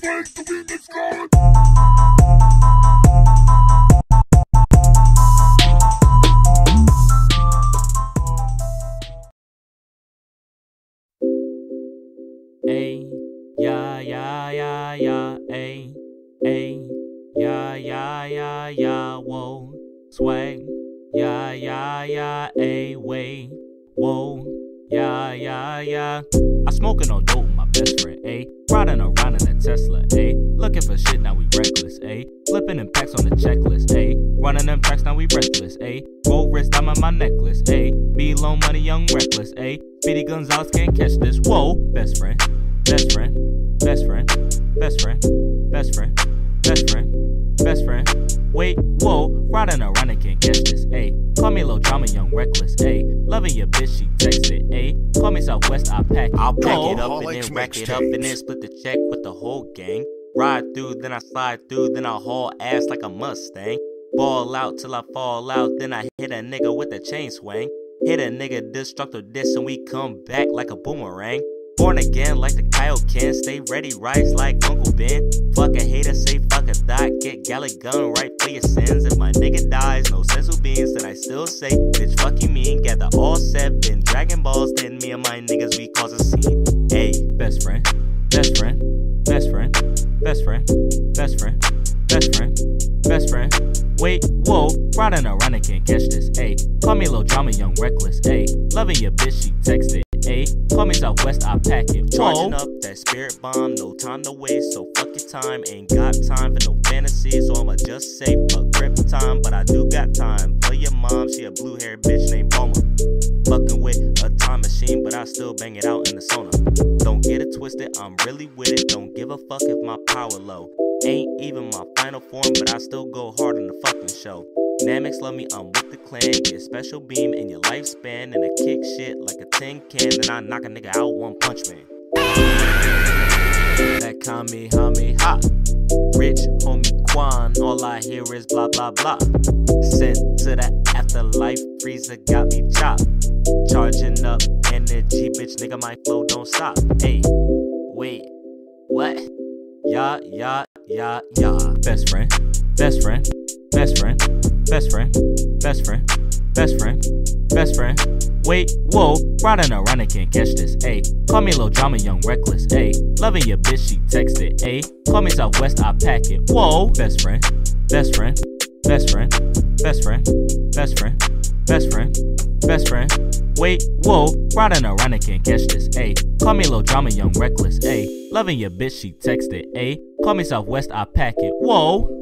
the remix going. Ay, yeah, yeah, yeah, yeah, ay, ay, yeah, yeah, yeah, yeah, whoa, swag, yeah, yeah, yeah, ay, way, whoa, yeah, yeah, yeah. I smoking on dope my best friend, ayy. Riding a Tesla, ayy. Looking for shit, now we reckless, ayy. Flipping them packs on the checklist, ayy. Running them tracks, now we breathless, ayy. Gold wrist, I'm on my necklace, ayy. Be low money, young reckless, ayy. Speedy Gonzalez can't catch this, whoa. Best friend, best friend, best friend, best friend, best friend, best friend, best friend. Wait, whoa, riding around and can't catch this, ayy. Call me low drama, young reckless, ayy. Loving your bitch, she texted, ayy. Call me Southwest, I pack it. I'll pack Whoa. it up and then rack it up and then split the check with the whole gang. Ride through, then I slide through, then I haul ass like a Mustang. Ball out till I fall out, then I hit a nigga with a chain swing. Hit a nigga destructive diss and we come back like a boomerang. Born again like the Kyle Ken, stay ready, rise like Uncle Ben. Fuck a hater, say fuck a thought, get Galick Gun right for your sins. If my nigga still say, bitch, fuck you mean. Gather all seven. Dragon Balls, then me and my niggas, we cause a scene. Hey, best friend, best friend, best friend, best friend, best friend, best friend, best friend. Wait, whoa, riding around and can't catch this, Hey, Call me low drama, young reckless, Hey, Loving your bitch, she texted, Hey, Call me Southwest, I pack it. Charging up that spirit bomb, no time to waste, so fuck your time. Ain't got time for no fantasy, so I'ma just say fuck grip time. But I do got time it twisted, I'm really with it. Don't give a fuck if my power low. Ain't even my final form, but I still go hard on the fucking show. Namix love me, I'm with the clan. Get a special beam in your lifespan, and I kick shit like a tin can. Then I knock a nigga out one punch man. That Kamehameha. Rich homie Quan, all I hear is blah blah blah. Sent to the afterlife, Frieza got me chopped. Charging up energy, bitch, nigga, my flow don't stop. Hey, wait, what? yeah, yeah, yeah, yeah. Best friend, best friend, best friend, best friend, best friend, best friend, best friend. Wait, whoa, riding around and can't catch this, ayy. Call me low drama, young reckless, ayy. Loving your bitch, she texted, ayy. Call me Southwest, I pack it. Whoa, best friend, best friend, best friend, best friend, best friend, best friend, best friend. Wait, whoa, riding around and can't catch this, ayy. Call me low drama, young reckless, ayy. Loving your bitch, she texted, ayy. Call me Southwest, I pack it. Whoa.